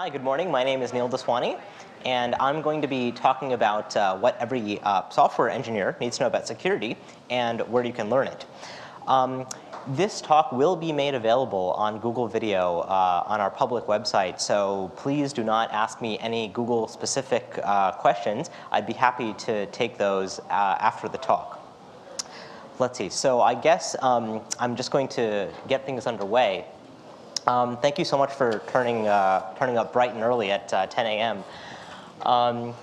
Hi, good morning. My name is Neil Daswani, and I'm going to be talking about uh, what every uh, software engineer needs to know about security and where you can learn it. Um, this talk will be made available on Google Video uh, on our public website, so please do not ask me any Google-specific uh, questions. I'd be happy to take those uh, after the talk. Let's see. So I guess um, I'm just going to get things underway. Um, thank you so much for turning, uh, turning up bright and early at uh, 10 a.m. Um,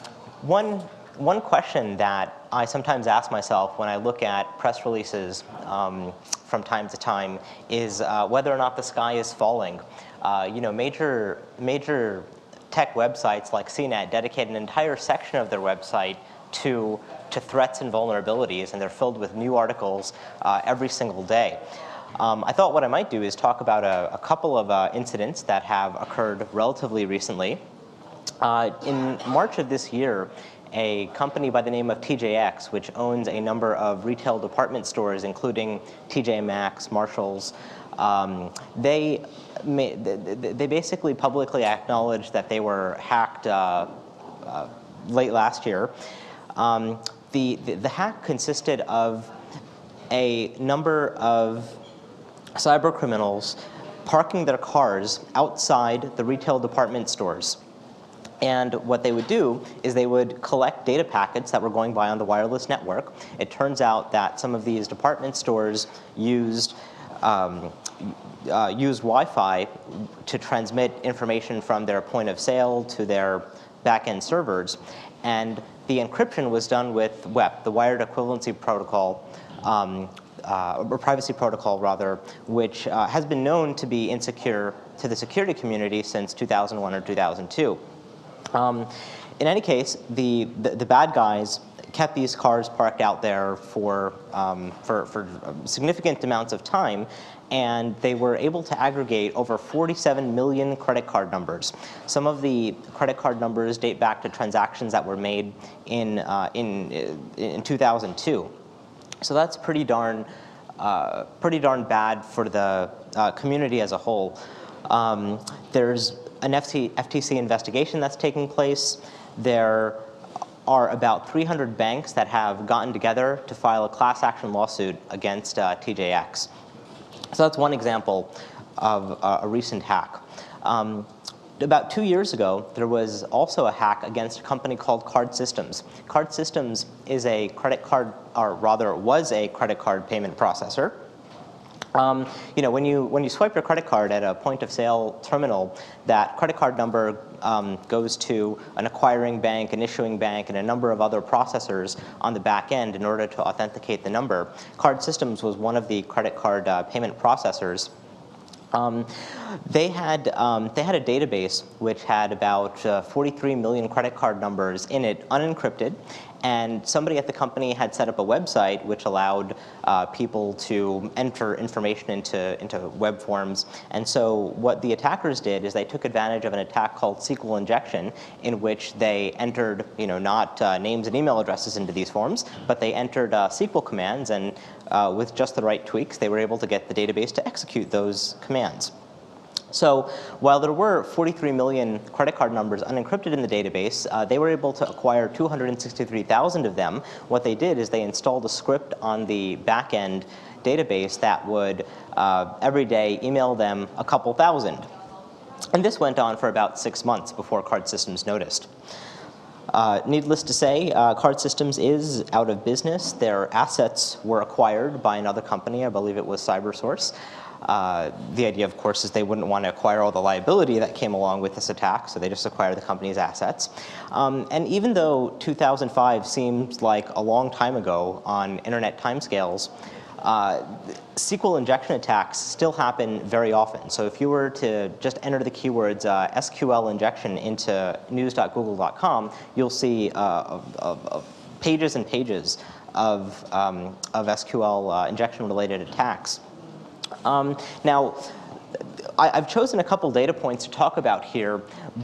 one, one question that I sometimes ask myself when I look at press releases um, from time to time is uh, whether or not the sky is falling. Uh, you know, major, major tech websites like CNET dedicate an entire section of their website to, to threats and vulnerabilities, and they're filled with new articles uh, every single day. Um, I thought what I might do is talk about a, a couple of uh, incidents that have occurred relatively recently. Uh, in March of this year, a company by the name of TJX, which owns a number of retail department stores, including TJ Maxx, Marshalls, um, they, they basically publicly acknowledged that they were hacked uh, uh, late last year. Um, the, the, the hack consisted of a number of cyber criminals parking their cars outside the retail department stores. And what they would do is they would collect data packets that were going by on the wireless network. It turns out that some of these department stores used um, uh, used Wi-Fi to transmit information from their point of sale to their back-end servers. And the encryption was done with WEP, the Wired Equivalency Protocol, um, uh, or privacy protocol rather, which uh, has been known to be insecure to the security community since 2001 or 2002. Um, in any case, the, the, the, bad guys kept these cars parked out there for, um, for, for significant amounts of time, and they were able to aggregate over 47 million credit card numbers. Some of the credit card numbers date back to transactions that were made in, uh, in, in 2002. So that's pretty darn, uh, pretty darn bad for the uh, community as a whole. Um, there's an FC, FTC investigation that's taking place. There are about 300 banks that have gotten together to file a class action lawsuit against uh, TJX. So that's one example of uh, a recent hack. Um, about two years ago, there was also a hack against a company called Card Systems. Card Systems is a credit card, or rather was a credit card payment processor. Um, you know, when you, when you swipe your credit card at a point of sale terminal, that credit card number um, goes to an acquiring bank, an issuing bank, and a number of other processors on the back end in order to authenticate the number. Card Systems was one of the credit card uh, payment processors um, they had um, they had a database which had about uh, 43 million credit card numbers in it, unencrypted, and somebody at the company had set up a website which allowed uh, people to enter information into, into web forms. And so what the attackers did is they took advantage of an attack called SQL injection in which they entered, you know, not uh, names and email addresses into these forms, but they entered uh, SQL commands and uh, with just the right tweaks, they were able to get the database to execute those commands. So while there were 43 million credit card numbers unencrypted in the database, uh, they were able to acquire 263,000 of them. What they did is they installed a script on the backend database that would uh, every day email them a couple thousand. And this went on for about six months before Card Systems noticed. Uh, needless to say, uh, Card Systems is out of business. Their assets were acquired by another company, I believe it was CyberSource. Uh, the idea, of course, is they wouldn't want to acquire all the liability that came along with this attack, so they just acquired the company's assets. Um, and even though 2005 seems like a long time ago on internet timescales, uh, SQL injection attacks still happen very often. So if you were to just enter the keywords uh, SQL injection into news.google.com, you'll see uh, pages and pages of, um, of SQL uh, injection-related attacks. Um, now, I, have chosen a couple data points to talk about here,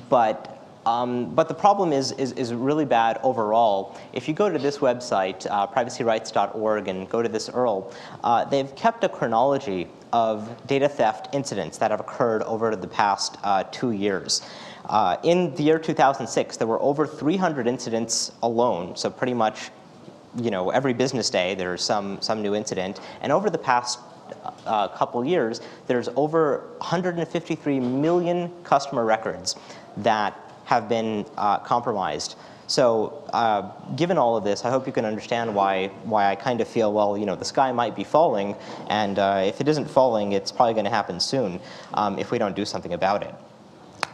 but um, but the problem is, is, is, really bad overall. If you go to this website, uh, privacyrights.org, and go to this URL, uh, they've kept a chronology of data theft incidents that have occurred over the past uh, two years. Uh, in the year 2006, there were over 300 incidents alone, so pretty much you know, every business day there's some, some new incident. And over the past uh, couple years, there's over 153 million customer records that have been uh, compromised. So uh, given all of this, I hope you can understand why, why I kind of feel, well, you know, the sky might be falling, and uh, if it isn't falling, it's probably going to happen soon um, if we don't do something about it.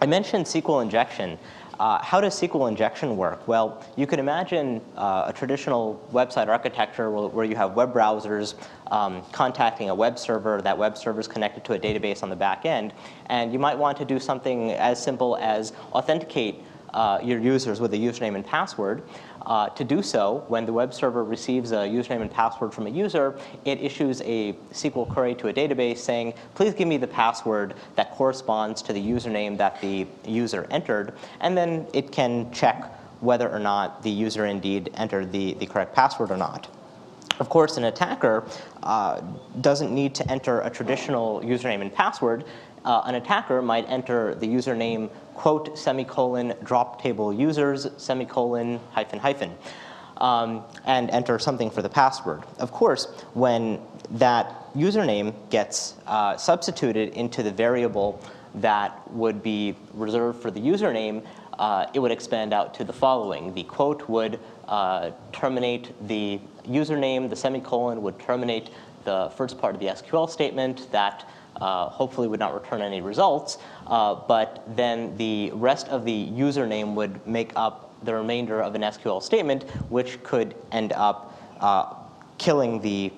I mentioned SQL injection. Uh, how does SQL injection work? Well, you can imagine uh, a traditional website architecture where, where you have web browsers um, contacting a web server. That web server is connected to a database on the back end. And you might want to do something as simple as authenticate uh, your users with a username and password. Uh, to do so, when the web server receives a username and password from a user, it issues a SQL query to a database saying, please give me the password that corresponds to the username that the user entered, and then it can check whether or not the user indeed entered the, the correct password or not. Of course, an attacker uh, doesn't need to enter a traditional username and password. Uh, an attacker might enter the username quote, semicolon, drop table users, semicolon, hyphen, hyphen, um, and enter something for the password. Of course, when that username gets uh, substituted into the variable that would be reserved for the username, uh, it would expand out to the following. The quote would uh, terminate the username, the semicolon would terminate the first part of the SQL statement that uh, hopefully would not return any results, uh, but then the rest of the username would make up the remainder of an SQL statement, which could end up uh, killing the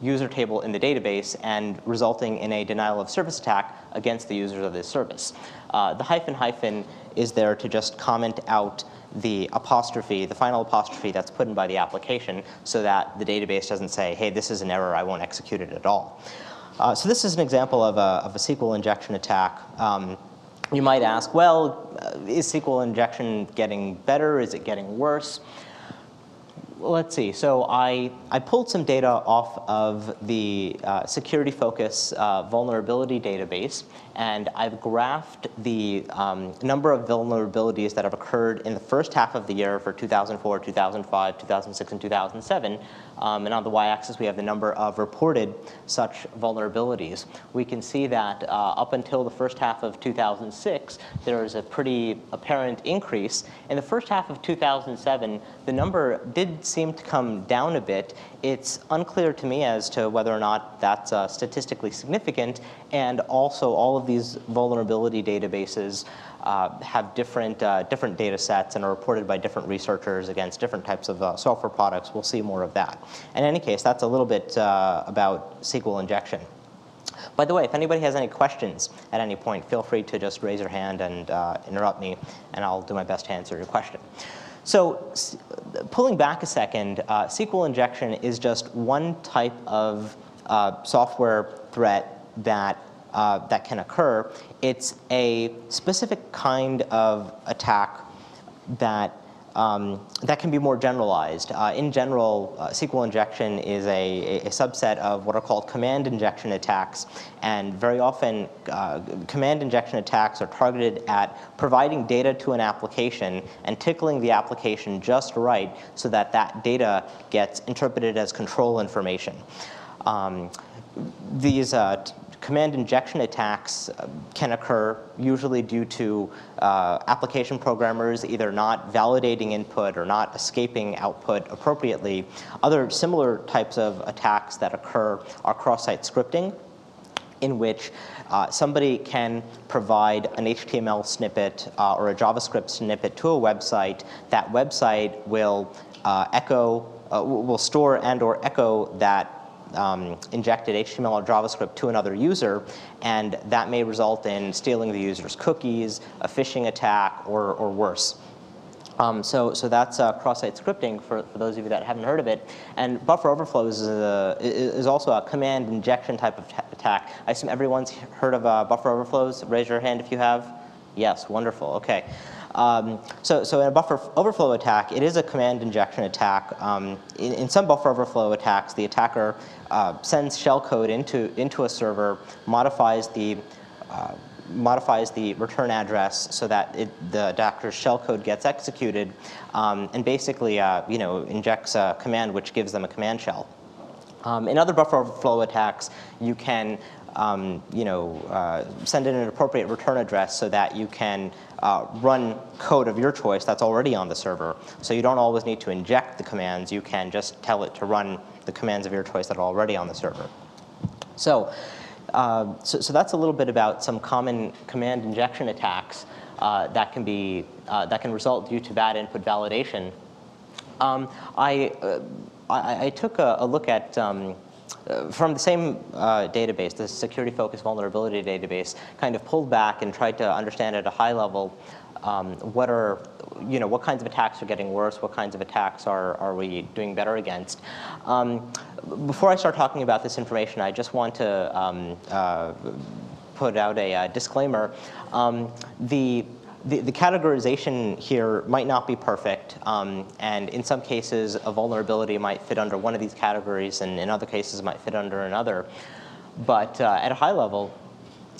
user table in the database and resulting in a denial of service attack against the users of this service. Uh, the hyphen hyphen is there to just comment out the apostrophe, the final apostrophe that's put in by the application so that the database doesn't say, hey, this is an error, I won't execute it at all. Uh, so this is an example of a, of a SQL injection attack. Um, you might ask, well, uh, is SQL injection getting better? Is it getting worse? Let's see. So I, I pulled some data off of the uh, Security Focus uh, vulnerability database, and I've graphed the um, number of vulnerabilities that have occurred in the first half of the year for 2004, 2005, 2006, and 2007. Um, and on the y-axis, we have the number of reported such vulnerabilities. We can see that uh, up until the first half of 2006, there is a pretty apparent increase. In the first half of 2007, the number did seem to come down a bit. It's unclear to me as to whether or not that's uh, statistically significant, and also all of these vulnerability databases uh, have different, uh, different data sets and are reported by different researchers against different types of uh, software products. We'll see more of that. In any case, that's a little bit uh, about SQL injection. By the way, if anybody has any questions at any point, feel free to just raise your hand and uh, interrupt me, and I'll do my best to answer your question. So pulling back a second, uh, SQL injection is just one type of uh, software threat that, uh, that can occur. It's a specific kind of attack that um, that can be more generalized. Uh, in general, uh, SQL injection is a, a, subset of what are called command injection attacks. And very often, uh, command injection attacks are targeted at providing data to an application and tickling the application just right so that that data gets interpreted as control information. Um, these uh, command injection attacks uh, can occur usually due to uh, application programmers either not validating input or not escaping output appropriately. Other similar types of attacks that occur are cross-site scripting, in which uh, somebody can provide an HTML snippet uh, or a JavaScript snippet to a website. That website will uh, echo, uh, will store and or echo that um, injected HTML or JavaScript to another user, and that may result in stealing the user's cookies, a phishing attack, or, or worse. Um, so, so that's uh, cross-site scripting for, for those of you that haven't heard of it. And buffer overflows is, a, is also a command injection type of attack. I assume everyone's heard of uh, buffer overflows. Raise your hand if you have. Yes, wonderful. Okay. Um, so, so in a buffer overflow attack, it is a command injection attack. Um, in, in, some buffer overflow attacks, the attacker uh, sends shellcode into, into a server, modifies the uh, modifies the return address so that it, the adapter's shellcode gets executed, um, and basically, uh, you know, injects a command which gives them a command shell. Um, in other buffer overflow attacks, you can um, you know, uh, send in an appropriate return address so that you can uh, run code of your choice that's already on the server. So you don't always need to inject the commands. You can just tell it to run the commands of your choice that are already on the server. So, uh, so, so, that's a little bit about some common command injection attacks uh, that can be uh, that can result due to bad input validation. Um, I, uh, I, I took a, a look at um, from the same uh, database, the security focused vulnerability database, kind of pulled back and tried to understand at a high level um, what are, you know, what kinds of attacks are getting worse, what kinds of attacks are, are we doing better against. Um, before I start talking about this information, I just want to um, uh, put out a, a uh, disclaimer. Um, the the, the, categorization here might not be perfect, um, and in some cases, a vulnerability might fit under one of these categories, and in other cases, might fit under another. But uh, at a high level,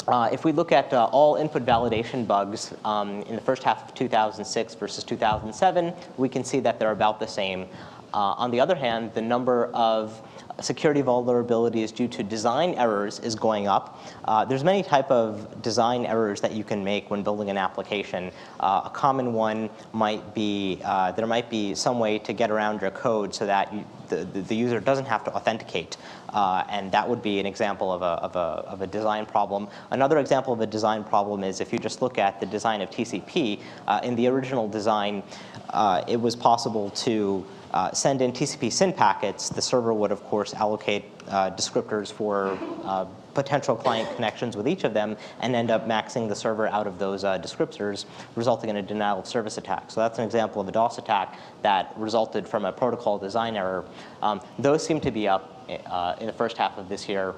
uh, if we look at uh, all input validation bugs um, in the first half of 2006 versus 2007, we can see that they're about the same. Uh, on the other hand, the number of security vulnerabilities due to design errors is going up. Uh, there's many type of design errors that you can make when building an application. Uh, a common one might be uh, there might be some way to get around your code so that you, the, the user doesn't have to authenticate. Uh, and that would be an example of a, of, a, of a design problem. Another example of a design problem is if you just look at the design of TCP, uh, in the original design, uh, it was possible to uh, send in TCP SYN packets, the server would, of course, allocate uh, descriptors for uh, potential client connections with each of them and end up maxing the server out of those uh, descriptors, resulting in a denial of service attack. So that's an example of a DOS attack that resulted from a protocol design error. Um, those seem to be up uh, in the first half of this year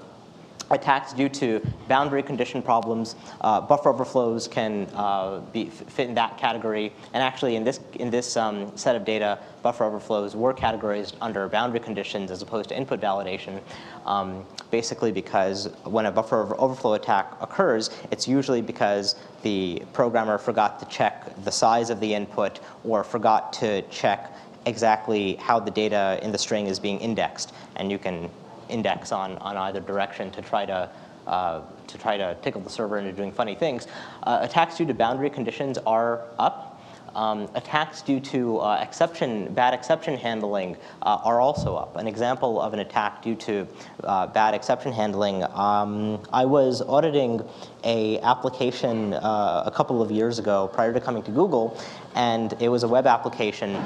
attacks due to boundary condition problems. Uh, buffer overflows can uh, be, fit in that category. And actually, in this, in this um, set of data, buffer overflows were categorized under boundary conditions as opposed to input validation, um, basically because when a buffer overflow attack occurs, it's usually because the programmer forgot to check the size of the input or forgot to check exactly how the data in the string is being indexed. And you can index on, on either direction to try to uh, to try to tickle the server into doing funny things. Uh, attacks due to boundary conditions are up. Um, attacks due to uh, exception, bad exception handling uh, are also up. An example of an attack due to uh, bad exception handling, um, I was auditing a application uh, a couple of years ago prior to coming to Google, and it was a web application.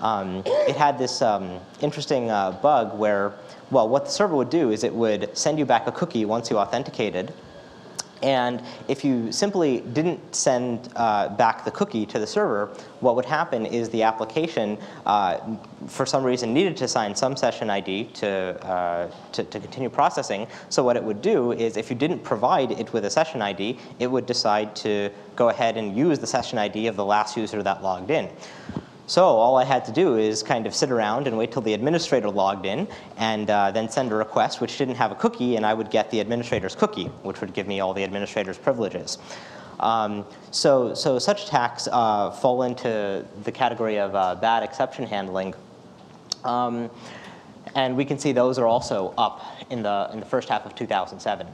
Um, it had this um, interesting bug where well, what the server would do is it would send you back a cookie once you authenticated. And if you simply didn't send uh, back the cookie to the server, what would happen is the application, uh, for some reason, needed to sign some session ID to, uh, to, to, continue processing. So what it would do is if you didn't provide it with a session ID, it would decide to go ahead and use the session ID of the last user that logged in. So all I had to do is kind of sit around and wait till the administrator logged in and uh, then send a request which didn't have a cookie and I would get the administrator's cookie, which would give me all the administrator's privileges. Um, so, so such attacks uh, fall into the category of uh, bad exception handling. Um, and we can see those are also up in the, in the first half of 2007.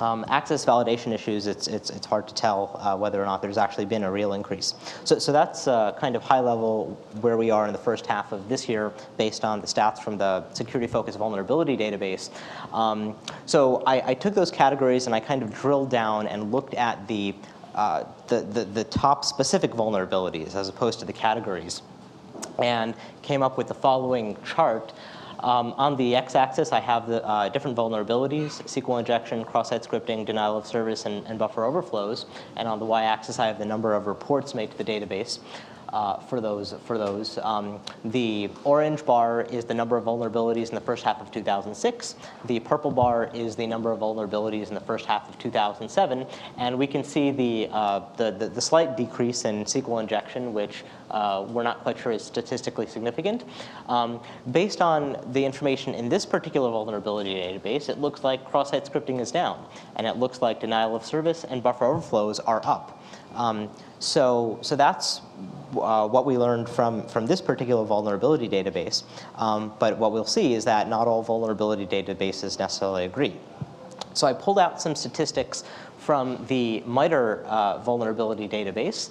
Um, access validation issues, it's, it's, it's hard to tell uh, whether or not there's actually been a real increase. So, so that's uh, kind of high level where we are in the first half of this year based on the stats from the security focused vulnerability database. Um, so I, I, took those categories and I kind of drilled down and looked at the, uh, the, the, the top specific vulnerabilities as opposed to the categories and came up with the following chart. Um, on the x-axis, I have the uh, different vulnerabilities, SQL injection, cross-site scripting, denial of service, and, and, buffer overflows. And on the y-axis, I have the number of reports made to the database. Uh, for those. For those, um, the orange bar is the number of vulnerabilities in the first half of 2006. The purple bar is the number of vulnerabilities in the first half of 2007, and we can see the uh, the, the, the, slight decrease in SQL injection, which uh, we're not quite sure is statistically significant. Um, based on the information in this particular vulnerability database, it looks like cross-site scripting is down, and it looks like denial of service and buffer overflows are up. Um, so, so that's uh, what we learned from, from this particular vulnerability database. Um, but what we'll see is that not all vulnerability databases necessarily agree. So I pulled out some statistics from the MITRE uh, vulnerability database.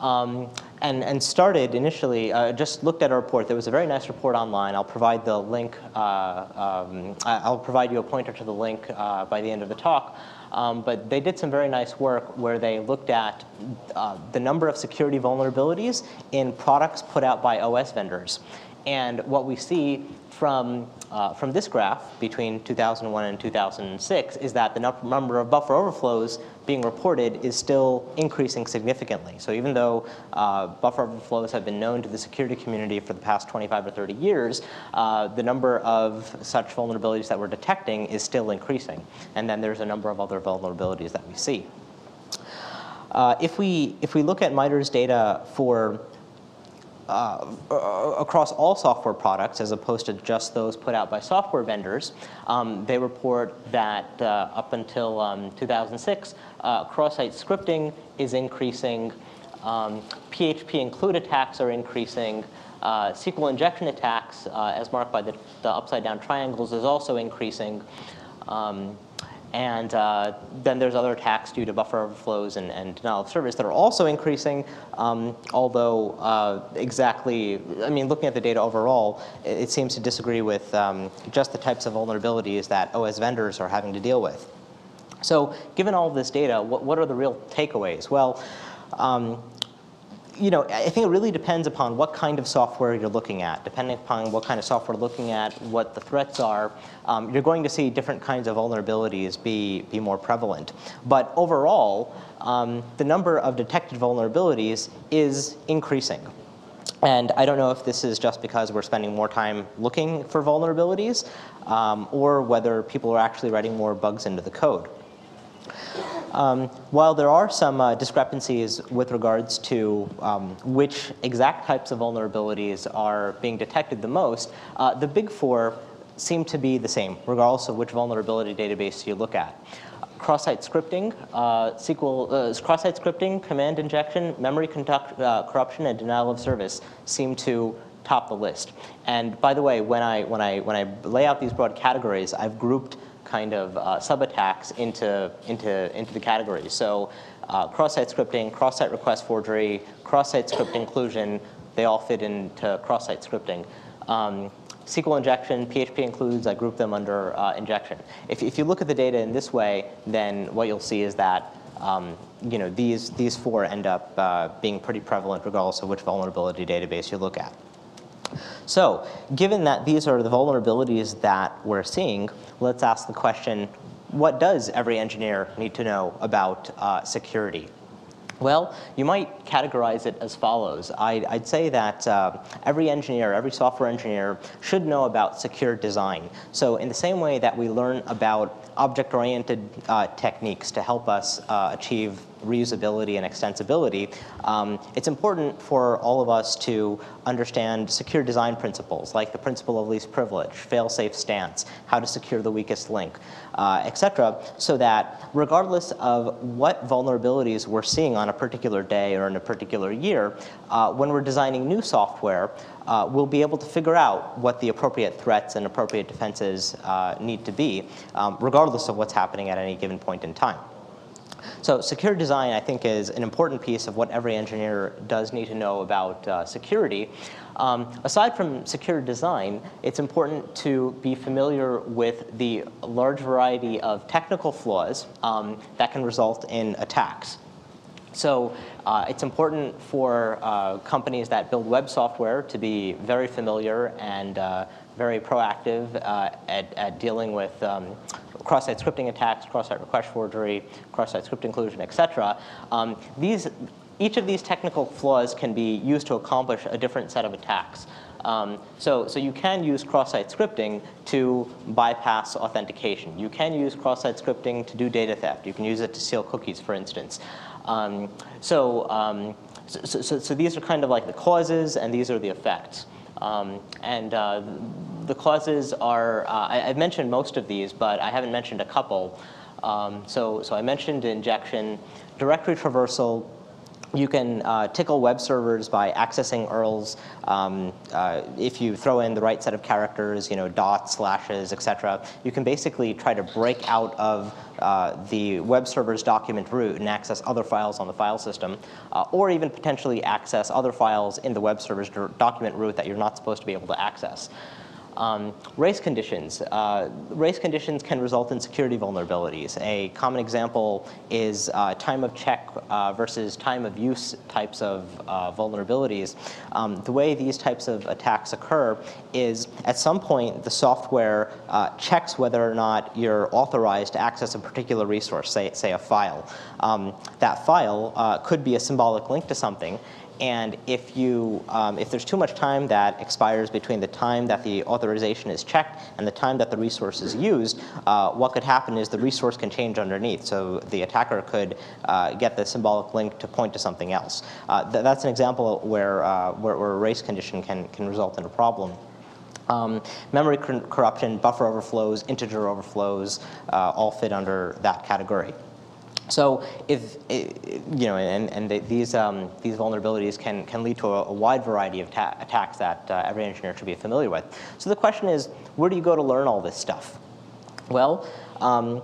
Um, and, and started initially, uh, just looked at a report. There was a very nice report online. I'll provide the link, uh, um, I'll provide you a pointer to the link uh, by the end of the talk. Um, but they did some very nice work where they looked at uh, the number of security vulnerabilities in products put out by OS vendors. And what we see from, uh, from this graph between 2001 and 2006 is that the number of buffer overflows being reported is still increasing significantly. So even though uh, buffer overflows have been known to the security community for the past 25 or 30 years, uh, the number of such vulnerabilities that we're detecting is still increasing. And then there's a number of other vulnerabilities that we see. Uh, if, we, if we look at MITRE's data for uh, across all software products as opposed to just those put out by software vendors. Um, they report that uh, up until um, 2006, uh, cross-site scripting is increasing, um, PHP include attacks are increasing, uh, SQL injection attacks, uh, as marked by the, the upside down triangles, is also increasing. And uh, then there's other attacks due to buffer overflows and, and denial of service that are also increasing, um, although uh, exactly, I mean, looking at the data overall, it, it seems to disagree with um, just the types of vulnerabilities that OS vendors are having to deal with. So given all of this data, what, what are the real takeaways? Well, um, you know, I think it really depends upon what kind of software you're looking at. Depending upon what kind of software you're looking at, what the threats are, um, you're going to see different kinds of vulnerabilities be, be more prevalent. But overall, um, the number of detected vulnerabilities is increasing. And I don't know if this is just because we're spending more time looking for vulnerabilities um, or whether people are actually writing more bugs into the code. Um, while there are some uh, discrepancies with regards to um, which exact types of vulnerabilities are being detected the most, uh, the big four seem to be the same, regardless of which vulnerability database you look at. Cross-site scripting, uh, SQL, uh, cross-site scripting, command injection, memory conduct, uh, corruption, and denial of service seem to top the list. And by the way, when I, when I, when I lay out these broad categories, I've grouped kind of uh, sub-attacks into, into, into the categories. So uh, cross-site scripting, cross-site request forgery, cross-site script inclusion, they all fit into cross-site scripting. Um, SQL injection, PHP includes, I group them under uh, injection. If, if you look at the data in this way, then what you'll see is that um, you know, these, these four end up uh, being pretty prevalent regardless of which vulnerability database you look at. So given that these are the vulnerabilities that we're seeing, let's ask the question, what does every engineer need to know about uh, security? Well, you might categorize it as follows. I'd, I'd say that uh, every engineer, every software engineer should know about secure design. So in the same way that we learn about object-oriented uh, techniques to help us uh, achieve reusability and extensibility, um, it's important for all of us to understand secure design principles, like the principle of least privilege, fail-safe stance, how to secure the weakest link, uh, et cetera, so that regardless of what vulnerabilities we're seeing on a particular day or in a particular year, uh, when we're designing new software, uh, we'll be able to figure out what the appropriate threats and appropriate defenses uh, need to be, um, regardless of what's happening at any given point in time. So secure design, I think, is an important piece of what every engineer does need to know about uh, security. Um, aside from secure design, it's important to be familiar with the large variety of technical flaws um, that can result in attacks. So uh, it's important for uh, companies that build web software to be very familiar and uh, very proactive uh, at, at, dealing with um, cross-site scripting attacks, cross-site request forgery, cross-site script inclusion, et cetera. Um, these each of these technical flaws can be used to accomplish a different set of attacks. Um, so, so you can use cross-site scripting to bypass authentication. You can use cross-site scripting to do data theft. You can use it to steal cookies, for instance. Um, so, um, so, so, so, these are kind of like the causes, and these are the effects. Um, and uh, the causes are, uh, I, have mentioned most of these, but I haven't mentioned a couple. Um, so, so I mentioned injection, directory traversal, you can uh, tickle web servers by accessing URLs. Um, uh, if you throw in the right set of characters, you know, dots, slashes, etc., you can basically try to break out of uh, the web server's document root and access other files on the file system, uh, or even potentially access other files in the web server's document root that you're not supposed to be able to access. Um, race conditions. Uh, race conditions can result in security vulnerabilities. A common example is uh, time of check uh, versus time of use types of uh, vulnerabilities. Um, the way these types of attacks occur is at some point the software uh, checks whether or not you're authorized to access a particular resource, say, say a file. Um, that file uh, could be a symbolic link to something, and if, you, um, if there's too much time that expires between the time that the authorization is checked and the time that the resource is used, uh, what could happen is the resource can change underneath. So the attacker could uh, get the symbolic link to point to something else. Uh, th that's an example where, uh, where, where, a race condition can, can result in a problem. Um, memory corruption, buffer overflows, integer overflows uh, all fit under that category. So if, you know, and, and these, um, these vulnerabilities can, can lead to a, wide variety of attacks that uh, every engineer should be familiar with. So the question is, where do you go to learn all this stuff? Well, um,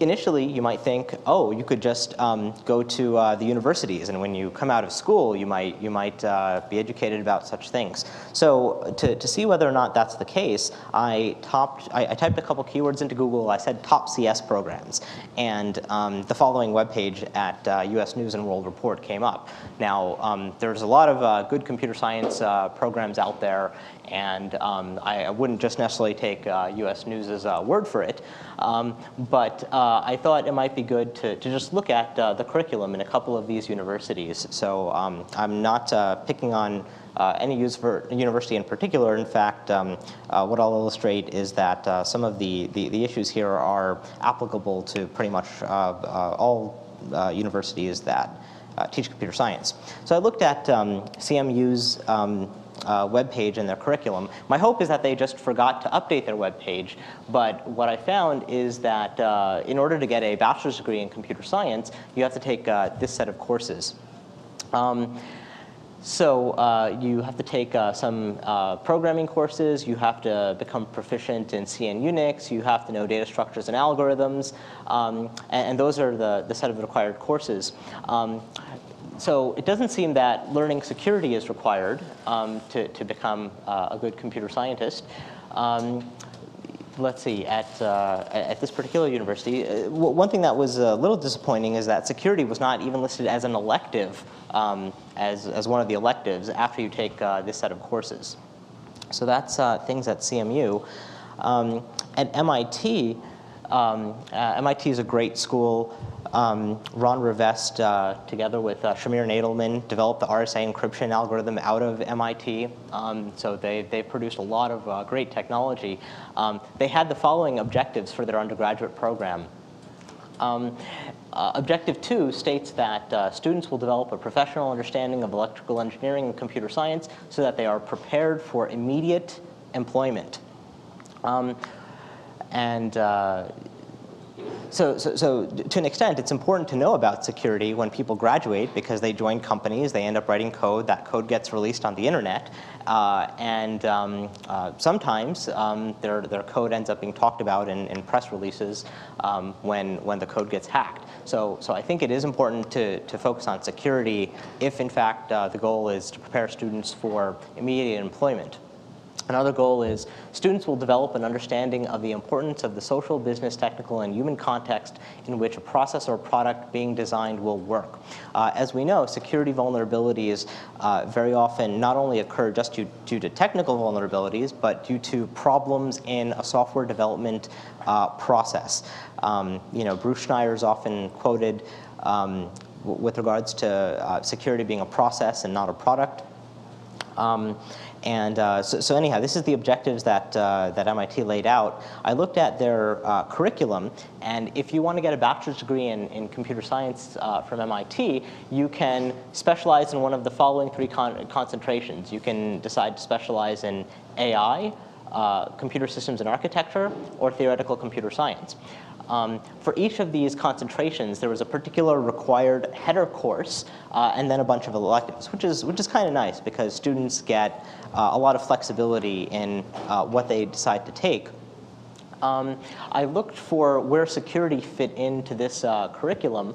initially you might think, oh, you could just um, go to uh, the universities, and when you come out of school, you might, you might uh, be educated about such things. So to, to see whether or not that's the case, I, topped, I, I typed a couple keywords into Google. I said top CS programs, and um, the following webpage at uh, US News and World Report came up. Now, um, there's a lot of uh, good computer science uh, programs out there, and um, I, I, wouldn't just necessarily take US uh, News' word for it, um, but uh, I thought it might be good to, to just look at uh, the curriculum in a couple of these universities. So um, I'm not uh, picking on uh, any university in particular. In fact, um, uh, what I'll illustrate is that uh, some of the, the, the, issues here are applicable to pretty much all universities that teach computer science. So I looked at um, CMU's um, uh, web page in their curriculum. My hope is that they just forgot to update their web page, but what I found is that uh, in order to get a bachelor's degree in computer science, you have to take uh, this set of courses. Um, so uh, you have to take uh, some uh, programming courses, you have to become proficient in C and Unix, you have to know data structures and algorithms, um, and, and, those are the, the set of required courses. Um, so it doesn't seem that learning security is required um, to, to become uh, a good computer scientist. Um, let's see, at, uh, at this particular university, uh, one thing that was a little disappointing is that security was not even listed as an elective, um, as, as one of the electives after you take uh, this set of courses. So that's uh, things at CMU. Um, at MIT, um, uh, MIT is a great school. Um, Ron Rivest, uh, together with uh, Shamir and Adleman, developed the RSA encryption algorithm out of MIT. Um, so they, they produced a lot of uh, great technology. Um, they had the following objectives for their undergraduate program. Um, uh, objective two states that uh, students will develop a professional understanding of electrical engineering and computer science so that they are prepared for immediate employment. Um, and uh, so, so, so, to an extent, it's important to know about security when people graduate because they join companies, they end up writing code, that code gets released on the internet, uh, and um, uh, sometimes um, their, their code ends up being talked about in, in press releases um, when, when the code gets hacked. So, so I think it is important to, to focus on security if, in fact, uh, the goal is to prepare students for immediate employment. Another goal is students will develop an understanding of the importance of the social, business, technical, and human context in which a process or product being designed will work. Uh, as we know, security vulnerabilities uh, very often not only occur just due, due, to technical vulnerabilities, but due to problems in a software development uh, process. Um, you know, Bruce Schneier is often quoted um, with regards to uh, security being a process and not a product. Um, and uh, so, so, anyhow, this is the objectives that, uh, that MIT laid out. I looked at their uh, curriculum, and if you want to get a bachelor's degree in, in computer science uh, from MIT, you can specialize in one of the following three con concentrations. You can decide to specialize in AI, uh, computer systems and architecture, or theoretical computer science. Um, for each of these concentrations, there was a particular required header course uh, and then a bunch of electives, which is, which is kind of nice because students get uh, a lot of flexibility in uh, what they decide to take. Um, I looked for where security fit into this uh, curriculum.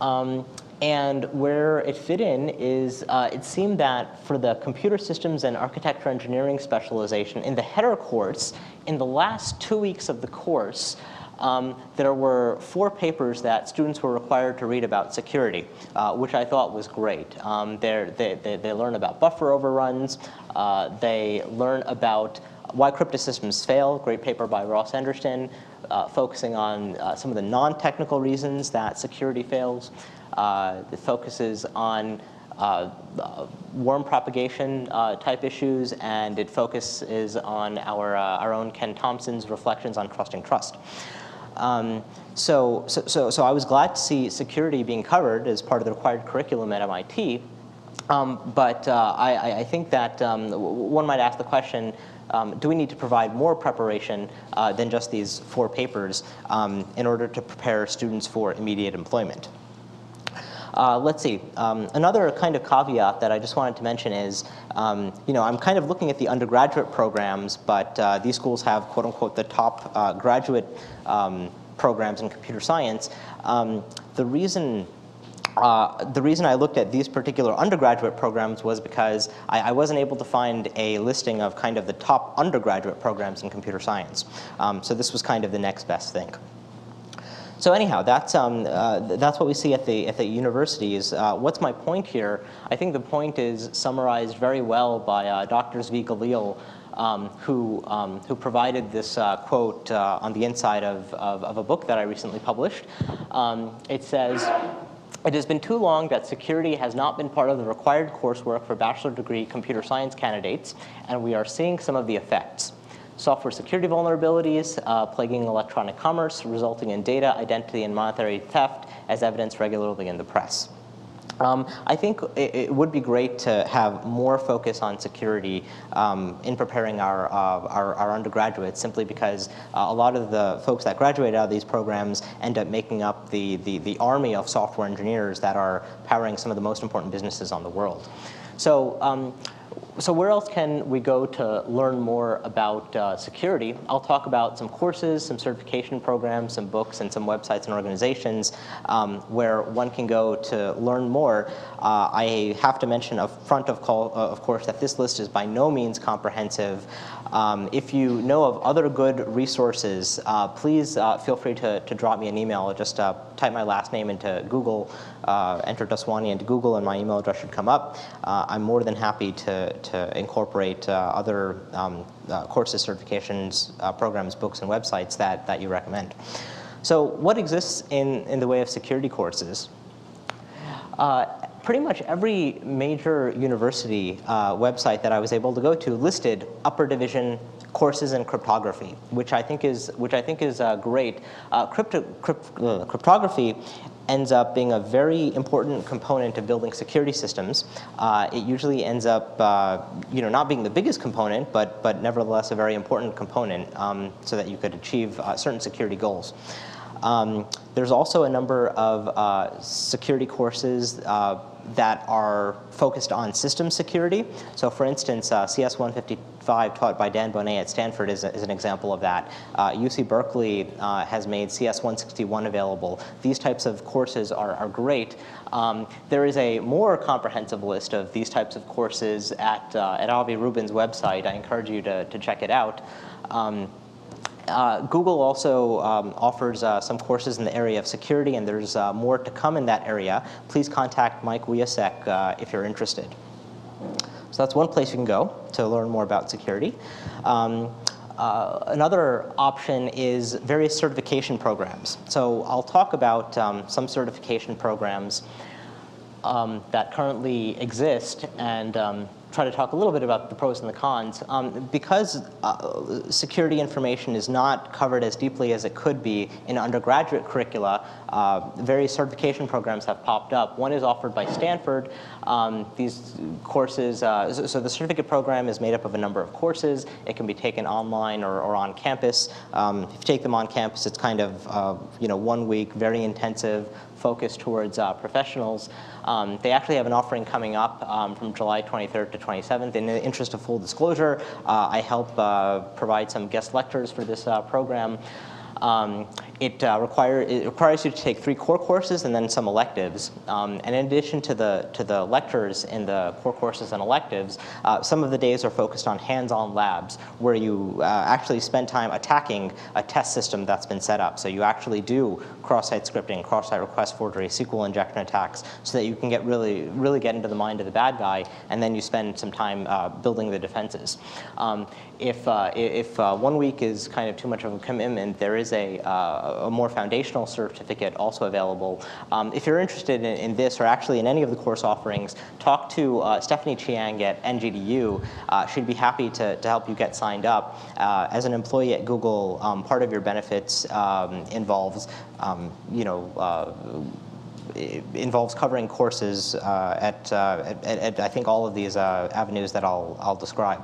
Um, and where it fit in is uh, it seemed that for the computer systems and architecture engineering specialization in the header course, in the last two weeks of the course, um, there were four papers that students were required to read about security, uh, which I thought was great. Um, they, they, they, learn about buffer overruns. Uh, they learn about why cryptosystems fail, great paper by Ross Anderson, uh, focusing on uh, some of the non-technical reasons that security fails. Uh, it focuses on uh, worm propagation uh, type issues, and it focuses on our, uh, our own Ken Thompson's reflections on trusting trust. Um, so, so, so, I was glad to see security being covered as part of the required curriculum at MIT. Um, but uh, I, I, think that um, one might ask the question, um, do we need to provide more preparation uh, than just these four papers um, in order to prepare students for immediate employment? Uh, let's see. Um, another kind of caveat that I just wanted to mention is, um, you know, I'm kind of looking at the undergraduate programs, but uh, these schools have quote unquote the top uh, graduate um, programs in computer science. Um, the reason uh, the reason I looked at these particular undergraduate programs was because I, I, wasn't able to find a listing of kind of the top undergraduate programs in computer science. Um, so this was kind of the next best thing. So anyhow, that's, um, uh, that's what we see at the, at the universities. Uh, what's my point here? I think the point is summarized very well by uh, Dr. Zvi Galil, um, who, um, who provided this uh, quote uh, on the inside of, of, of, a book that I recently published. Um, it says, it has been too long that security has not been part of the required coursework for bachelor degree computer science candidates, and we are seeing some of the effects software security vulnerabilities uh, plaguing electronic commerce, resulting in data, identity, and monetary theft, as evidenced regularly in the press. Um, I think it, it, would be great to have more focus on security um, in preparing our, uh, our, our, undergraduates, simply because uh, a lot of the folks that graduate out of these programs end up making up the, the, the army of software engineers that are powering some of the most important businesses on the world. So um, so where else can we go to learn more about uh, security? I'll talk about some courses, some certification programs, some books, and some websites and organizations um, where one can go to learn more. Uh, I have to mention up front, of, call, uh, of course, that this list is by no means comprehensive. Um, if you know of other good resources, uh, please uh, feel free to, to drop me an email. Just uh, type my last name into Google, uh, enter Daswani into Google, and my email address should come up. Uh, I'm more than happy to, to incorporate uh, other um, courses, certifications, programs, books, and websites that, that you recommend. So what exists in, in the way of security courses? Pretty much every major university uh, website that I was able to go to listed upper division courses in cryptography, which I think is which I think is uh, great. Uh, crypto, crypt, uh, cryptography ends up being a very important component of building security systems. Uh, it usually ends up, uh, you know, not being the biggest component, but but nevertheless a very important component, um, so that you could achieve certain security goals. Um, there's also a number of security courses that are focused on system security. So for instance, uh, CS155 taught by Dan Boneh at Stanford is, a, is an example of that. Uh, UC Berkeley uh, has made CS161 available. These types of courses are, are great. Um, there is a more comprehensive list of these types of courses at, uh, at Avi Rubin's website. I encourage you to, to check it out. Um, uh, Google also um, offers uh, some courses in the area of security, and there's uh, more to come in that area. Please contact Mike Wiasek uh, if you're interested. So that's one place you can go to learn more about security. Um, uh, another option is various certification programs. So I'll talk about um, some certification programs um, that currently exist and um, try to talk a little bit about the pros and the cons. Um, because uh, security information is not covered as deeply as it could be in undergraduate curricula, uh, various certification programs have popped up. One is offered by Stanford. Um, these courses, uh, so, so, the certificate program is made up of a number of courses. It can be taken online or, or on campus. Um, if you take them on campus, it's kind of uh, you know one week, very intensive, focused towards uh, professionals. Um, they actually have an offering coming up um, from July 23rd to 27th. In the interest of full disclosure, uh, I help uh, provide some guest lectures for this uh, program. Um, it, uh, require, it requires you to take three core courses and then some electives. Um, and in addition to the, to the lectures in the core courses and electives, uh, some of the days are focused on hands-on labs where you uh, actually spend time attacking a test system that's been set up. So you actually do cross-site scripting, cross-site request forgery, SQL injection attacks so that you can get really, really get into the mind of the bad guy and then you spend some time uh, building the defenses. Um, if, uh, if uh, one week is kind of too much of a commitment, there is a a more foundational certificate also available. Um, if you're interested in, in, this or actually in any of the course offerings, talk to uh, Stephanie Chiang at NGDU. Uh, she'd be happy to, to help you get signed up. Uh, as an employee at Google, um, part of your benefits um, involves, um, you know, uh, involves covering courses uh, at, uh, at, at, I think all of these avenues that I'll, I'll describe.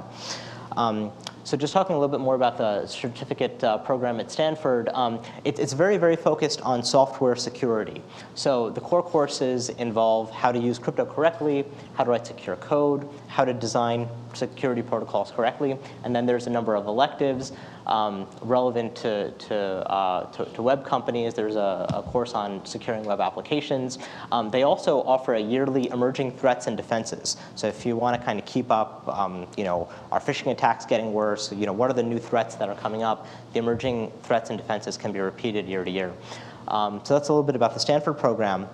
Um, so just talking a little bit more about the certificate uh, program at Stanford, um, it, it's very, very focused on software security. So the core courses involve how to use crypto correctly, how to write secure code, how to design security protocols correctly, and then there's a number of electives um, relevant to, to, uh, to, to, web companies. There's a, a, course on securing web applications. Um, they also offer a yearly emerging threats and defenses. So if you want to kind of keep up, um, you know, are phishing attacks getting worse? You know, what are the new threats that are coming up? The emerging threats and defenses can be repeated year to year. Um, so that's a little bit about the Stanford program.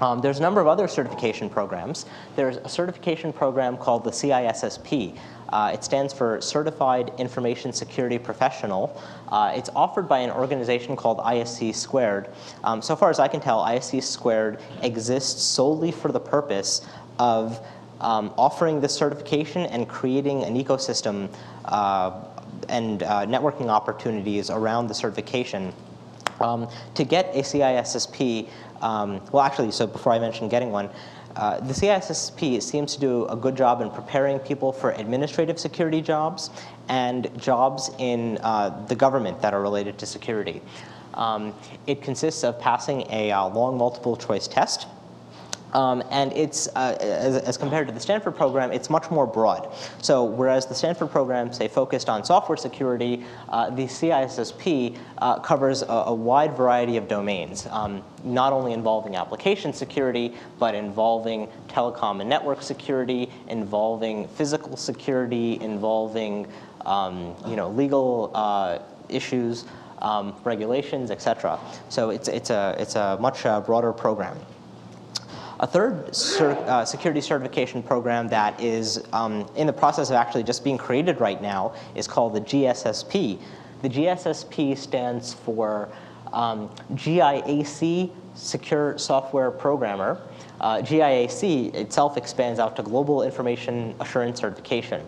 Um, there's a number of other certification programs. There's a certification program called the CISSP. Uh, it stands for Certified Information Security Professional. Uh, it's offered by an organization called ISC Squared. Um, so far as I can tell, ISC Squared exists solely for the purpose of um, offering this certification and creating an ecosystem uh, and uh, networking opportunities around the certification. Um, to get a CISSP, um, well, actually, so before I mention getting one, uh, the CISSP seems to do a good job in preparing people for administrative security jobs and jobs in uh, the government that are related to security. Um, it consists of passing a uh, long multiple choice test um, and it's, uh, as, as, compared to the Stanford program, it's much more broad. So whereas the Stanford program, say, focused on software security, uh, the CISSP uh, covers a, a, wide variety of domains, um, not only involving application security, but involving telecom and network security, involving physical security, involving um, you know, legal uh, issues, um, regulations, et cetera. So it's, it's, a, it's a much uh, broader program. A third uh, security certification program that is um, in the process of actually just being created right now is called the GSSP. The GSSP stands for um, GIAC Secure Software Programmer. Uh, GIAC itself expands out to Global Information Assurance Certification.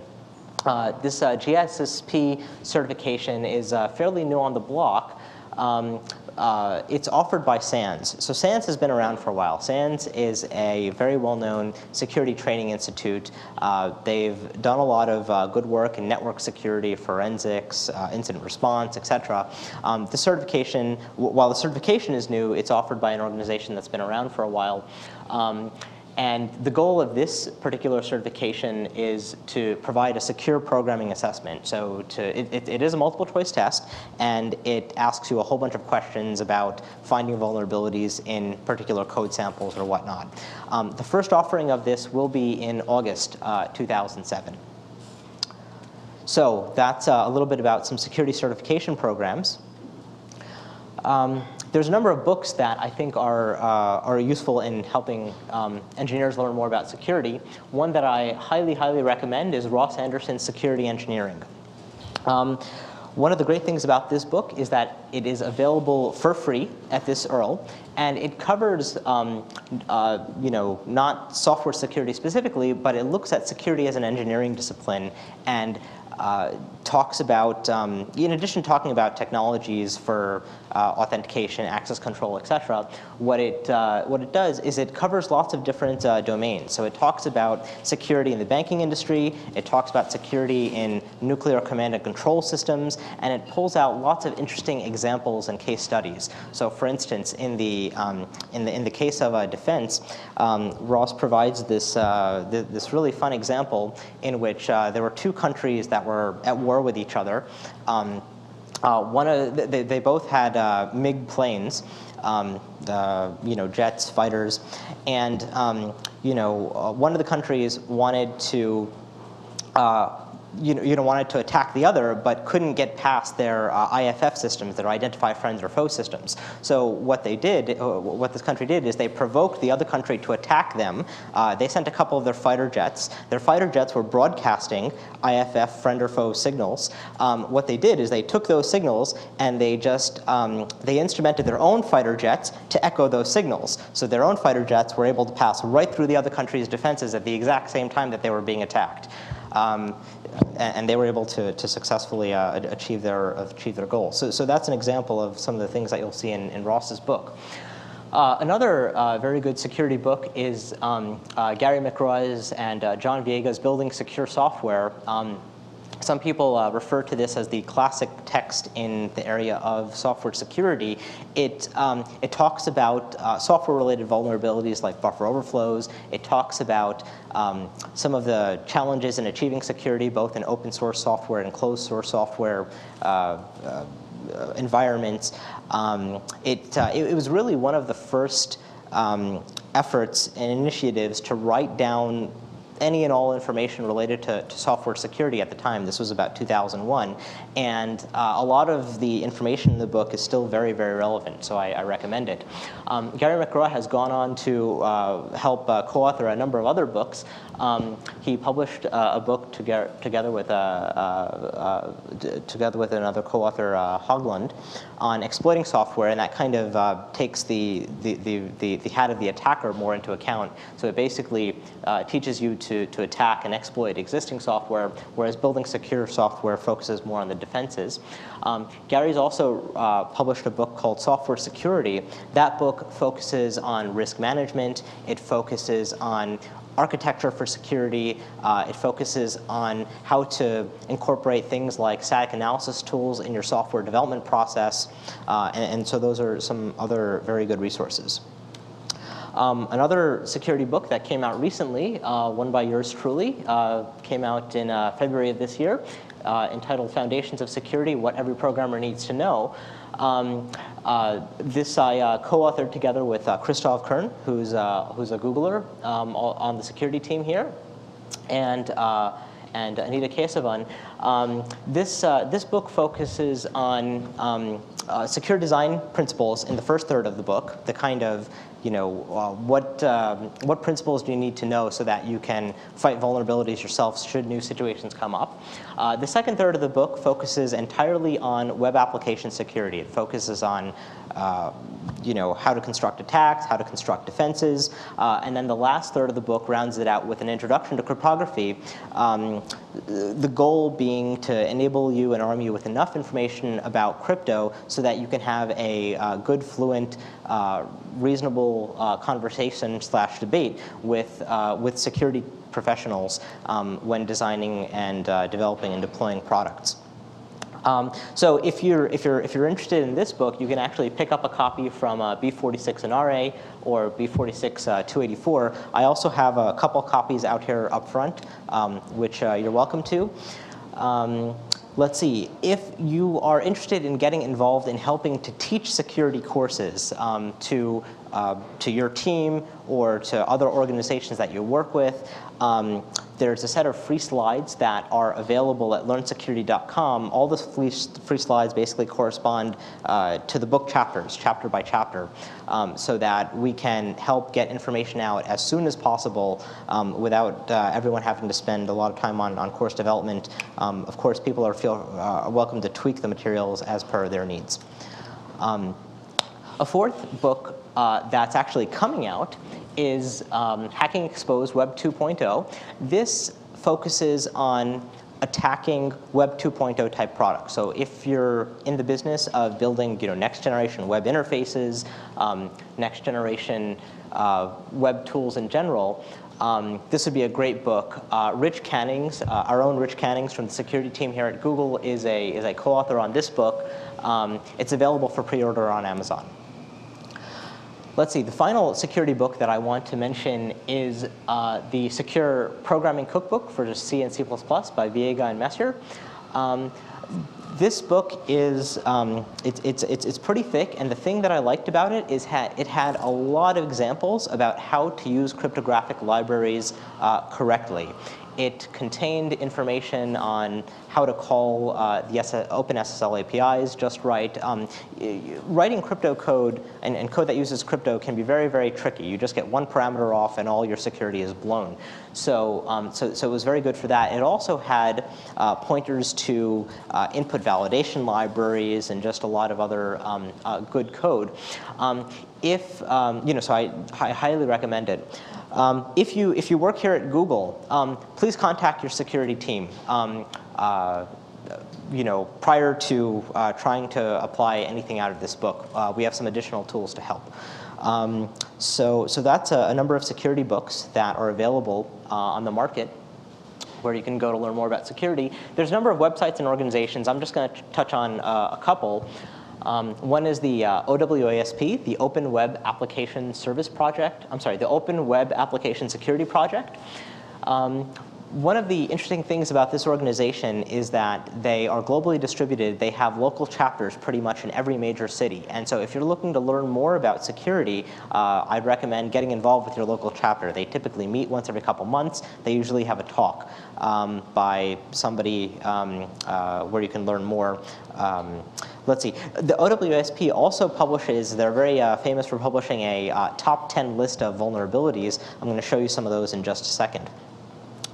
Uh, this uh, GSSP certification is uh, fairly new on the block, um, uh, it's offered by SANS. So SANS has been around for a while. SANS is a very well-known security training institute. Uh, they've done a lot of uh, good work in network security, forensics, uh, incident response, et cetera. Um, the certification, while the certification is new, it's offered by an organization that's been around for a while. Um, and the goal of this particular certification is to provide a secure programming assessment. So to, it, it, it is a multiple choice test, and it asks you a whole bunch of questions about finding vulnerabilities in particular code samples or whatnot. Um, the first offering of this will be in August uh, 2007. So that's uh, a little bit about some security certification programs. Um, there's a number of books that I think are, uh, are useful in helping um, engineers learn more about security. One that I highly, highly recommend is Ross Anderson's Security Engineering. Um, one of the great things about this book is that it is available for free at this URL, and it covers, um, uh, you know, not software security specifically, but it looks at security as an engineering discipline and uh, talks about, um, in addition talking about technologies for uh, authentication, access control, et cetera, what it, uh, what it does is it covers lots of different uh, domains. So it talks about security in the banking industry, it talks about security in nuclear command and control systems, and it pulls out lots of interesting examples and case studies. So for instance, in the, um, in the, in the case of a defense, um, Ross provides this, uh, th this really fun example in which uh, there were two countries that were at war with each other. Um, uh, one of they, they both had uh, MiG planes, um, the, you know, jets, fighters, and um, you know, uh, one of the countries wanted to uh, you know, you know, wanted to attack the other, but couldn't get past their uh, IFF systems, their identify friends or foe systems. So what they did, uh, what this country did, is they provoked the other country to attack them. Uh, they sent a couple of their fighter jets. Their fighter jets were broadcasting IFF friend or foe signals. Um, what they did is they took those signals and they just um, they instrumented their own fighter jets to echo those signals. So their own fighter jets were able to pass right through the other country's defenses at the exact same time that they were being attacked. Um, and they were able to, to successfully uh, achieve, their, achieve their goal. So, so that's an example of some of the things that you'll see in, in Ross's book. Uh, another uh, very good security book is um, uh, Gary McGraw's and uh, John Viega's Building Secure Software. Um, some people uh, refer to this as the classic text in the area of software security. It, um, it talks about uh, software-related vulnerabilities like buffer overflows. It talks about um, some of the challenges in achieving security, both in open source software and closed source software uh, uh environments. Um, it, uh, it, it, was really one of the first um, efforts and initiatives to write down any and all information related to, to, software security at the time. This was about 2001. And uh, a lot of the information in the book is still very, very relevant, so I, I recommend it. Um, Gary McGraw has gone on to uh, help uh, co-author a number of other books. Um, he published uh, a book together, together, with, uh, together with another co-author, Hoglund, on exploiting software, and that kind of takes the, the, the, the, hat of the attacker more into account. So it basically teaches you to, to attack and exploit existing software, whereas building secure software focuses more on the defenses. Um, Gary's also uh, published a book called Software Security. That book focuses on risk management. It focuses on architecture for security. Uh, it focuses on how to incorporate things like static analysis tools in your software development process. Uh, and, and so those are some other very good resources. Um, another security book that came out recently, uh, one by yours truly, uh, came out in uh, February of this year, uh, entitled Foundations of Security, What Every Programmer Needs to Know. Um, uh, this I uh, co-authored together with Christoph Kern, who's, who's a Googler um, on the security team here. And and Anita Kesavan. Um, this, this book focuses on um, uh, secure design principles in the first third of the book, the kind of you know, uh, what, um, what principles do you need to know so that you can fight vulnerabilities yourself should new situations come up. Uh, the second third of the book focuses entirely on web application security. It focuses on uh, you know, how to construct attacks, how to construct defenses, uh, and then the last third of the book rounds it out with an introduction to cryptography, um, the goal being to enable you and arm you with enough information about crypto so that you can have a uh, good, fluent, uh, reasonable uh, conversation slash debate with, uh, with security professionals um, when designing and developing and deploying products. Um, so if you're, if, you're, if you're interested in this book, you can actually pick up a copy from uh, B46 and RA or B46 uh, 284. I also have a couple copies out here up front, um, which uh, you're welcome to. Um, let's see, if you are interested in getting involved in helping to teach security courses um, to, uh, to your team or to other organizations that you work with, um, there's a set of free slides that are available at learnsecurity.com. All the free, free slides basically correspond uh, to the book chapters, chapter by chapter, um, so that we can help get information out as soon as possible um, without uh, everyone having to spend a lot of time on, on course development. Um, of course, people are feel uh, welcome to tweak the materials as per their needs. Um, a fourth book uh, that's actually coming out is um, Hacking Exposed Web 2.0. This focuses on attacking Web 2.0 type products. So if you're in the business of building you know, next generation web interfaces, um, next generation uh, web tools in general, um, this would be a great book. Uh, Rich Cannings, uh, our own Rich Cannings from the security team here at Google is a, is a co-author on this book. Um, it's available for pre-order on Amazon. Let's see, the final security book that I want to mention is uh, the Secure Programming Cookbook for C and C++ by Viega and Messier. Um, this book is, um, it's, it's, it's, it's pretty thick, and the thing that I liked about it is ha it had a lot of examples about how to use cryptographic libraries uh, correctly. It contained information on how to call uh, the S OpenSSL APIs just right. Um, writing crypto code and, and, code that uses crypto can be very, very tricky. You just get one parameter off and all your security is blown. So, um, so, so it was very good for that. It also had uh, pointers to uh, input validation libraries and just a lot of other um, uh, good code. Um, if, um, you know, so I, I highly recommend it. Um, if, you, if you work here at Google, um, please contact your security team. Um, uh, you know, prior to uh, trying to apply anything out of this book, uh, we have some additional tools to help. Um, so, so that's a, a, number of security books that are available uh, on the market where you can go to learn more about security. There's a number of websites and organizations. I'm just going to touch on uh, a couple. Um, one is the uh, OWASP, the Open Web Application Service Project. I'm sorry, the Open Web Application Security Project. Um, one of the interesting things about this organization is that they are globally distributed. They have local chapters pretty much in every major city. And so if you're looking to learn more about security, uh, I'd recommend getting involved with your local chapter. They typically meet once every couple months. They usually have a talk um, by somebody um, uh, where you can learn more. Um, let's see. The OWASP also publishes, they're very uh, famous for publishing a uh, top 10 list of vulnerabilities. I'm going to show you some of those in just a second.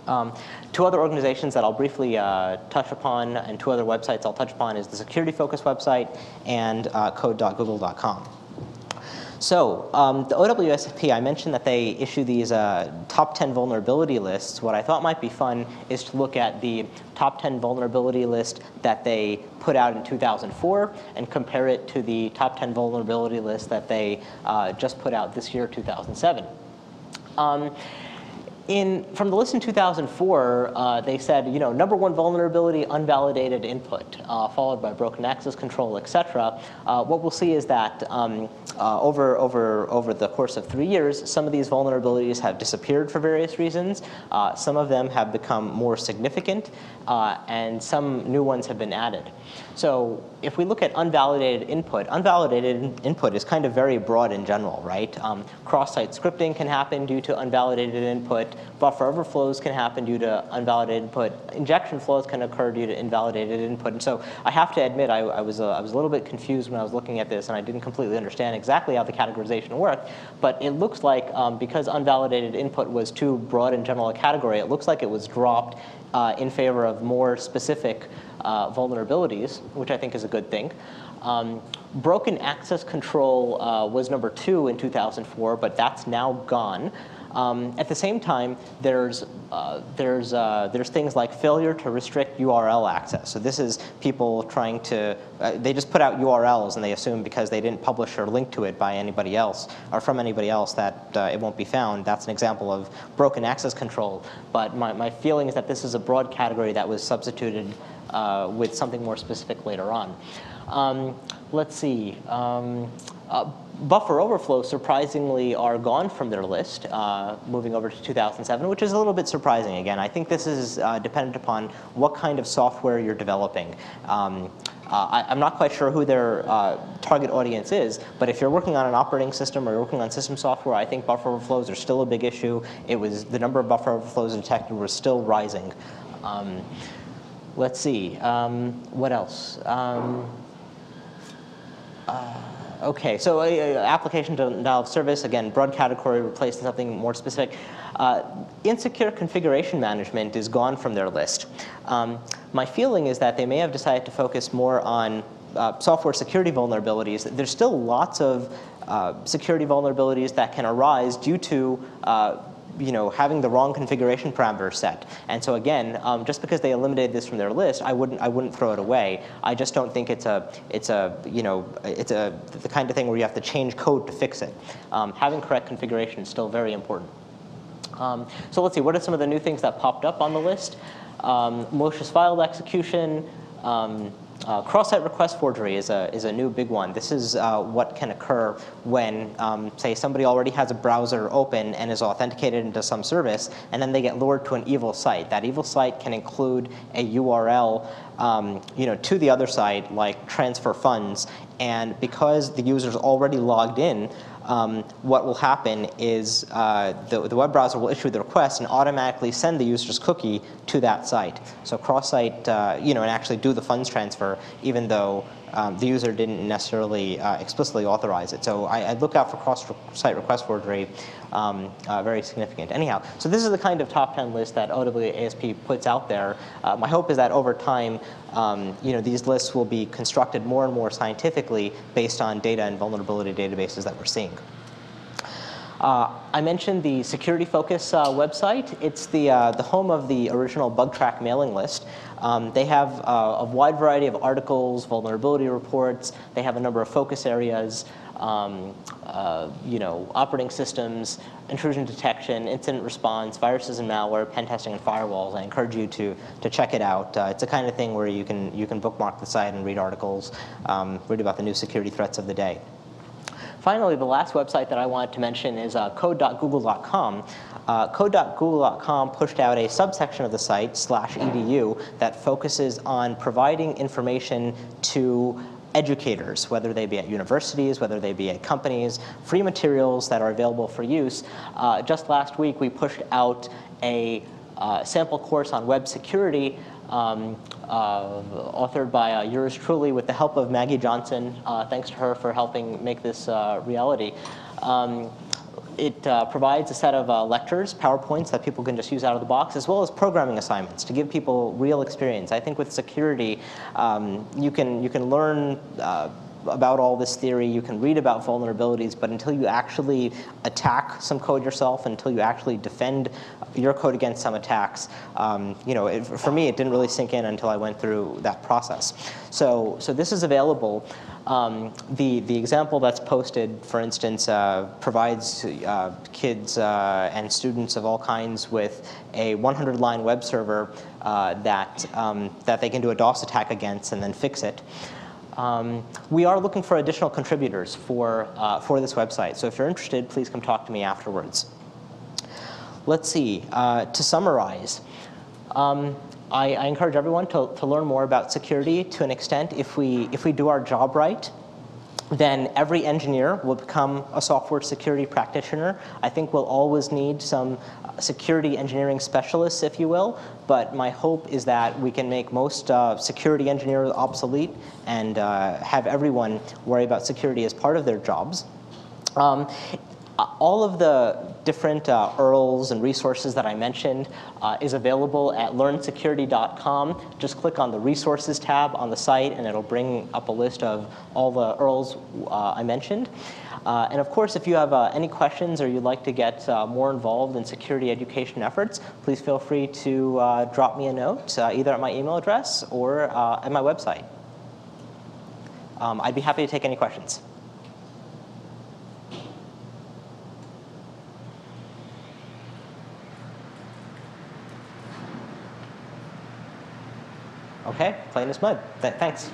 Um, two other organizations that I'll briefly uh, touch upon and two other websites I'll touch upon is the Security Focus website and uh, code.google.com. So um, the OWASP, I mentioned that they issue these uh, top 10 vulnerability lists. What I thought might be fun is to look at the top 10 vulnerability list that they put out in 2004 and compare it to the top 10 vulnerability list that they uh, just put out this year, 2007. Um, in, from the list in 2004, uh, they said, you know, number one vulnerability, unvalidated input, uh, followed by broken access control, et cetera. Uh, what we'll see is that um, uh, over, over, over the course of three years, some of these vulnerabilities have disappeared for various reasons. Uh, some of them have become more significant, uh, and some new ones have been added. So if we look at unvalidated input, unvalidated input is kind of very broad in general, right? Um, Cross-site scripting can happen due to unvalidated input. Buffer overflows can happen due to unvalidated input. Injection flaws can occur due to invalidated input. And so I have to admit, I, I was, uh, I was a little bit confused when I was looking at this, and I didn't completely understand exactly how the categorization worked. But it looks like um, because unvalidated input was too broad and general a category, it looks like it was dropped uh, in favor of more specific uh, vulnerabilities, which I think is a good thing. Um, broken access control uh, was number two in 2004, but that's now gone. Um, at the same time, there's, uh, there's, uh, there's things like failure to restrict URL access. So this is people trying to, uh, they just put out URLs and they assume because they didn't publish or link to it by anybody else or from anybody else that uh, it won't be found. That's an example of broken access control. But my, my feeling is that this is a broad category that was substituted uh, with something more specific later on. Um, let's see. Um, uh, buffer overflow surprisingly are gone from their list, uh, moving over to 2007, which is a little bit surprising again. I think this is uh, dependent upon what kind of software you're developing. Um, Uh, I, am not quite sure who their uh, target audience is, but if you're working on an operating system or you're working on system software, I think buffer overflows are still a big issue. It was the number of buffer overflows detected was still rising. Um, let's see, um, what else? Um, uh, okay, so uh, application denial of service, again, broad category replaced with something more specific. Uh, insecure configuration management is gone from their list. Um, my feeling is that they may have decided to focus more on uh, software security vulnerabilities. There's still lots of uh, security vulnerabilities that can arise due to uh, you know, having the wrong configuration parameter set. And so again, um, just because they eliminated this from their list, I wouldn't, I wouldn't throw it away. I just don't think it's a, it's a, you know, it's a, the kind of thing where you have to change code to fix it. Um, having correct configuration is still very important. Um, so let's see, what are some of the new things that popped up on the list? Um, malicious file execution, um, uh, cross-site request forgery is a, is a new big one. This is uh, what can occur when, um, say, somebody already has a browser open and is authenticated into some service, and then they get lured to an evil site. That evil site can include a URL um, you know, to the other site, like transfer funds, and because the user is already logged in, um, what will happen is uh, the, the web browser will issue the request and automatically send the user's cookie to that site. So cross-site, uh, you know, and actually do the funds transfer, even though um, the user didn't necessarily uh, explicitly authorize it. So I, I look out for cross-site request forgery, um, uh, very significant. Anyhow, so this is the kind of top 10 list that OWASP puts out there. Uh, my hope is that over time, um, you know, these lists will be constructed more and more scientifically based on data and vulnerability databases that we're seeing. Uh, I mentioned the Security Focus uh, website. It's the, uh, the home of the original Bugtraq mailing list. Um, they have uh, a wide variety of articles, vulnerability reports. They have a number of focus areas, um, uh, you know, operating systems, intrusion detection, incident response, viruses and malware, pen testing, and firewalls. I encourage you to, to check it out. Uh, it's the kind of thing where you can, you can bookmark the site and read articles, um, read about the new security threats of the day. Finally, the last website that I wanted to mention is uh, code.google.com. Uh, code.google.com pushed out a subsection of the site, slash edu, that focuses on providing information to educators, whether they be at universities, whether they be at companies, free materials that are available for use. Uh, just last week, we pushed out a uh, sample course on web security um, uh, authored by uh, yours truly with the help of Maggie Johnson. Uh, thanks to her for helping make this uh, reality. Um, it uh, provides a set of uh, lectures, PowerPoints that people can just use out of the box, as well as programming assignments to give people real experience. I think with security, um, you, can, you can learn about all this theory, you can read about vulnerabilities, but until you actually attack some code yourself, until you actually defend your code against some attacks, um, you know, it, for me, it didn't really sink in until I went through that process. So, so this is available. Um, the, the example that's posted, for instance, uh, provides uh, kids uh, and students of all kinds with a 100-line web server uh, that, um, that they can do a DOS attack against and then fix it. Um, we are looking for additional contributors for, uh, for this website. So if you're interested, please come talk to me afterwards. Let's see, uh, to summarize, um, I, I, encourage everyone to, to learn more about security to an extent. If we, if we do our job right, then every engineer will become a software security practitioner. I think we'll always need some security engineering specialists, if you will, but my hope is that we can make most uh, security engineers obsolete and uh, have everyone worry about security as part of their jobs. Um, all of the different uh, URLs and resources that I mentioned uh, is available at learnsecurity.com. Just click on the resources tab on the site and it'll bring up a list of all the URLs uh, I mentioned. Uh, and of course, if you have uh, any questions or you'd like to get uh, more involved in security education efforts, please feel free to drop me a note, either at my email address or at my website. Um, I'd be happy to take any questions. Okay, plain as mud. Th thanks.